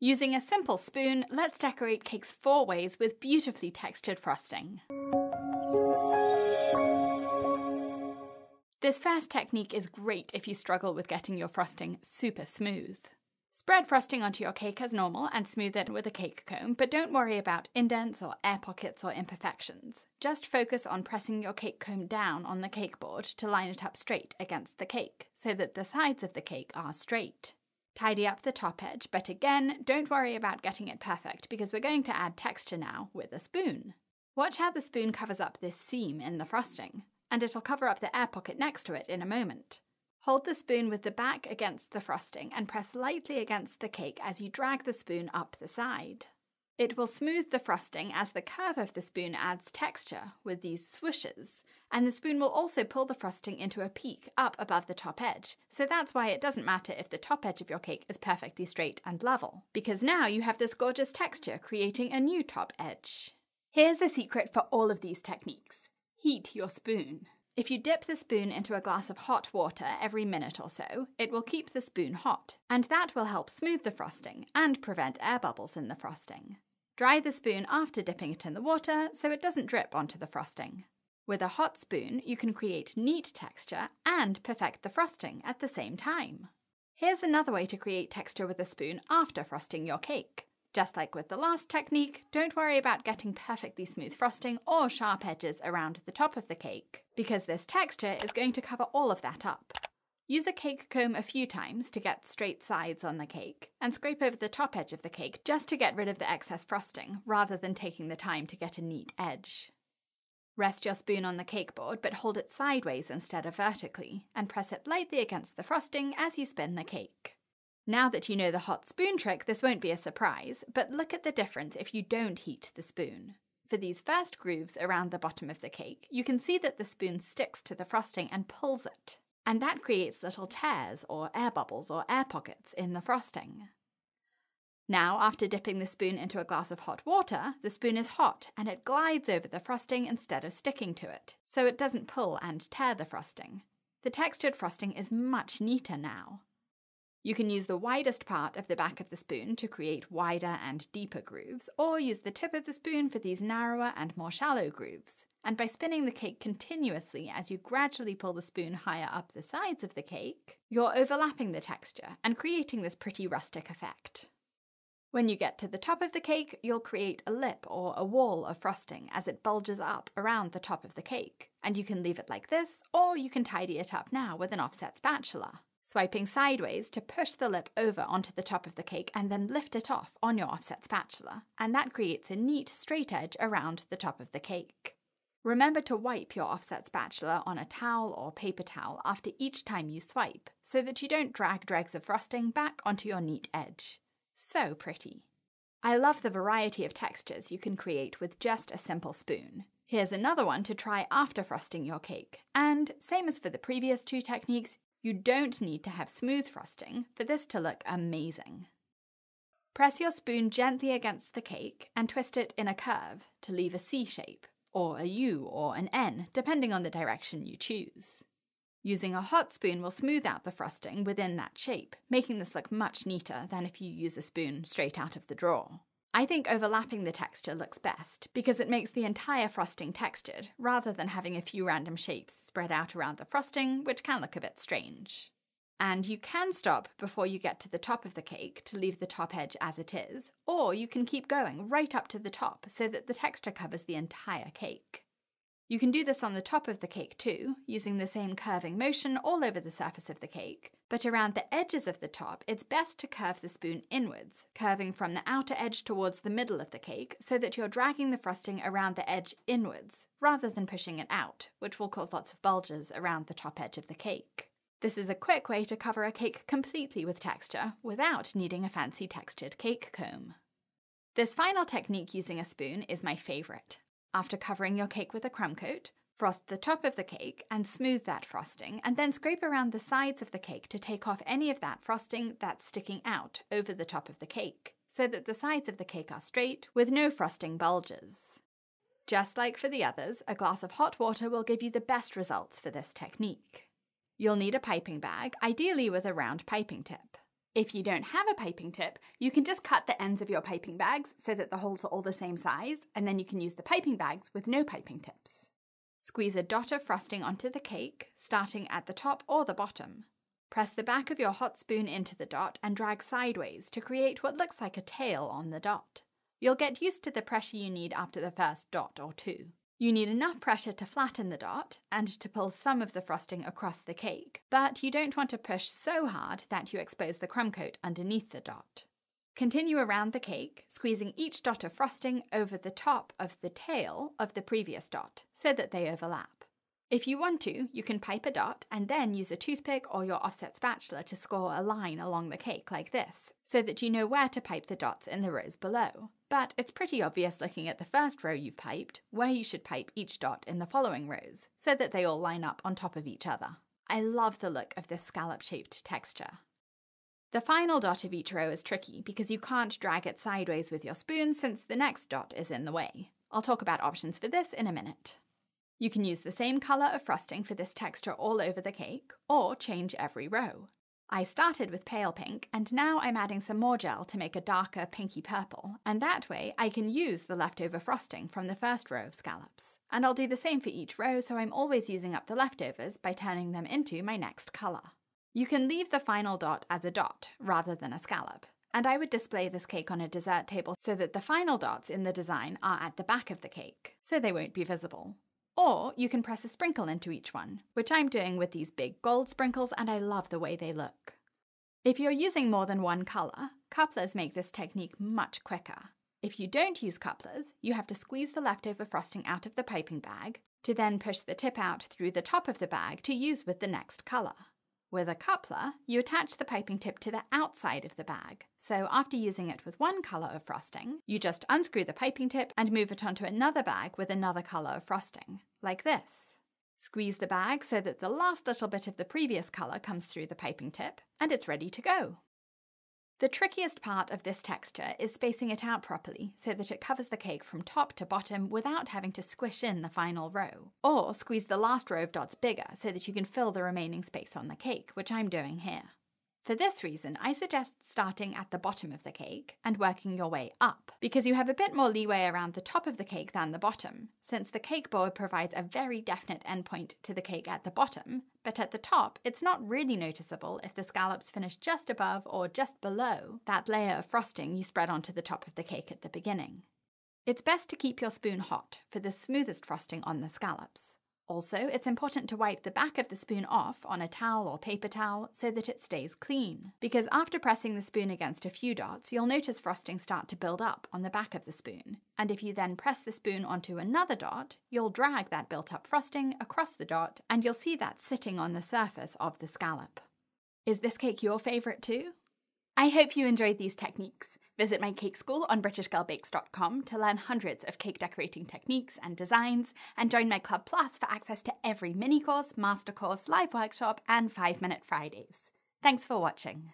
Using a simple spoon, let's decorate cakes four ways with beautifully textured frosting. This first technique is great if you struggle with getting your frosting super smooth. Spread frosting onto your cake as normal and smooth it with a cake comb, but don't worry about indents or air pockets or imperfections. Just focus on pressing your cake comb down on the cake board to line it up straight against the cake, so that the sides of the cake are straight. Tidy up the top edge, but again, don't worry about getting it perfect because we're going to add texture now with a spoon. Watch how the spoon covers up this seam in the frosting, and it'll cover up the air pocket next to it in a moment. Hold the spoon with the back against the frosting and press lightly against the cake as you drag the spoon up the side. It will smooth the frosting as the curve of the spoon adds texture with these swooshes, and the spoon will also pull the frosting into a peak up above the top edge. So that's why it doesn't matter if the top edge of your cake is perfectly straight and level, because now you have this gorgeous texture creating a new top edge. Here's a secret for all of these techniques. Heat your spoon. If you dip the spoon into a glass of hot water every minute or so, it will keep the spoon hot, and that will help smooth the frosting and prevent air bubbles in the frosting. Dry the spoon after dipping it in the water so it doesn't drip onto the frosting. With a hot spoon, you can create neat texture and perfect the frosting at the same time. Here's another way to create texture with a spoon after frosting your cake. Just like with the last technique, don't worry about getting perfectly smooth frosting or sharp edges around the top of the cake, because this texture is going to cover all of that up. Use a cake comb a few times to get straight sides on the cake, and scrape over the top edge of the cake just to get rid of the excess frosting, rather than taking the time to get a neat edge. Rest your spoon on the cake board, but hold it sideways instead of vertically, and press it lightly against the frosting as you spin the cake. Now that you know the hot spoon trick, this won't be a surprise, but look at the difference if you don't heat the spoon. For these first grooves around the bottom of the cake, you can see that the spoon sticks to the frosting and pulls it, and that creates little tears or air bubbles or air pockets in the frosting. Now, after dipping the spoon into a glass of hot water, the spoon is hot and it glides over the frosting instead of sticking to it, so it doesn't pull and tear the frosting. The textured frosting is much neater now. You can use the widest part of the back of the spoon to create wider and deeper grooves, or use the tip of the spoon for these narrower and more shallow grooves. And by spinning the cake continuously as you gradually pull the spoon higher up the sides of the cake, you're overlapping the texture and creating this pretty rustic effect. When you get to the top of the cake, you'll create a lip or a wall of frosting as it bulges up around the top of the cake. And you can leave it like this, or you can tidy it up now with an offset spatula swiping sideways to push the lip over onto the top of the cake and then lift it off on your offset spatula, and that creates a neat straight edge around the top of the cake. Remember to wipe your offset spatula on a towel or paper towel after each time you swipe, so that you don't drag dregs of frosting back onto your neat edge. So pretty. I love the variety of textures you can create with just a simple spoon. Here's another one to try after frosting your cake. And same as for the previous two techniques, you don't need to have smooth frosting for this to look amazing. Press your spoon gently against the cake and twist it in a curve to leave a C shape, or a U or an N, depending on the direction you choose. Using a hot spoon will smooth out the frosting within that shape, making this look much neater than if you use a spoon straight out of the drawer. I think overlapping the texture looks best because it makes the entire frosting textured rather than having a few random shapes spread out around the frosting, which can look a bit strange. And you can stop before you get to the top of the cake to leave the top edge as it is, or you can keep going right up to the top so that the texture covers the entire cake. You can do this on the top of the cake too, using the same curving motion all over the surface of the cake, but around the edges of the top, it's best to curve the spoon inwards, curving from the outer edge towards the middle of the cake so that you're dragging the frosting around the edge inwards, rather than pushing it out, which will cause lots of bulges around the top edge of the cake. This is a quick way to cover a cake completely with texture without needing a fancy textured cake comb. This final technique using a spoon is my favourite. After covering your cake with a crumb coat, frost the top of the cake and smooth that frosting, and then scrape around the sides of the cake to take off any of that frosting that's sticking out over the top of the cake, so that the sides of the cake are straight with no frosting bulges. Just like for the others, a glass of hot water will give you the best results for this technique. You'll need a piping bag, ideally with a round piping tip. If you don't have a piping tip, you can just cut the ends of your piping bags so that the holes are all the same size, and then you can use the piping bags with no piping tips. Squeeze a dot of frosting onto the cake, starting at the top or the bottom. Press the back of your hot spoon into the dot and drag sideways to create what looks like a tail on the dot. You'll get used to the pressure you need after the first dot or two. You need enough pressure to flatten the dot and to pull some of the frosting across the cake, but you don't want to push so hard that you expose the crumb coat underneath the dot. Continue around the cake, squeezing each dot of frosting over the top of the tail of the previous dot so that they overlap. If you want to, you can pipe a dot and then use a toothpick or your offset spatula to score a line along the cake like this, so that you know where to pipe the dots in the rows below. But it's pretty obvious looking at the first row you've piped, where you should pipe each dot in the following rows, so that they all line up on top of each other. I love the look of this scallop-shaped texture. The final dot of each row is tricky because you can't drag it sideways with your spoon since the next dot is in the way. I'll talk about options for this in a minute. You can use the same colour of frosting for this texture all over the cake, or change every row. I started with pale pink, and now I'm adding some more gel to make a darker pinky purple, and that way I can use the leftover frosting from the first row of scallops. And I'll do the same for each row, so I'm always using up the leftovers by turning them into my next colour. You can leave the final dot as a dot, rather than a scallop. And I would display this cake on a dessert table so that the final dots in the design are at the back of the cake, so they won't be visible. Or you can press a sprinkle into each one, which I'm doing with these big gold sprinkles and I love the way they look. If you're using more than one colour, couplers make this technique much quicker. If you don't use couplers, you have to squeeze the leftover frosting out of the piping bag to then push the tip out through the top of the bag to use with the next colour. With a coupler, you attach the piping tip to the outside of the bag. So after using it with one colour of frosting, you just unscrew the piping tip and move it onto another bag with another colour of frosting, like this. Squeeze the bag so that the last little bit of the previous colour comes through the piping tip, and it's ready to go. The trickiest part of this texture is spacing it out properly so that it covers the cake from top to bottom without having to squish in the final row. Or squeeze the last row of dots bigger so that you can fill the remaining space on the cake, which I'm doing here. For this reason, I suggest starting at the bottom of the cake and working your way up, because you have a bit more leeway around the top of the cake than the bottom, since the cake board provides a very definite endpoint to the cake at the bottom, but at the top, it's not really noticeable if the scallops finish just above or just below that layer of frosting you spread onto the top of the cake at the beginning. It's best to keep your spoon hot for the smoothest frosting on the scallops. Also, it's important to wipe the back of the spoon off on a towel or paper towel so that it stays clean. Because after pressing the spoon against a few dots, you'll notice frosting start to build up on the back of the spoon. And if you then press the spoon onto another dot, you'll drag that built up frosting across the dot and you'll see that sitting on the surface of the scallop. Is this cake your favourite too? I hope you enjoyed these techniques. Visit my cake school on BritishGirlBakes.com to learn hundreds of cake decorating techniques and designs, and join my Club Plus for access to every mini course, master course, live workshop, and 5 Minute Fridays. Thanks for watching.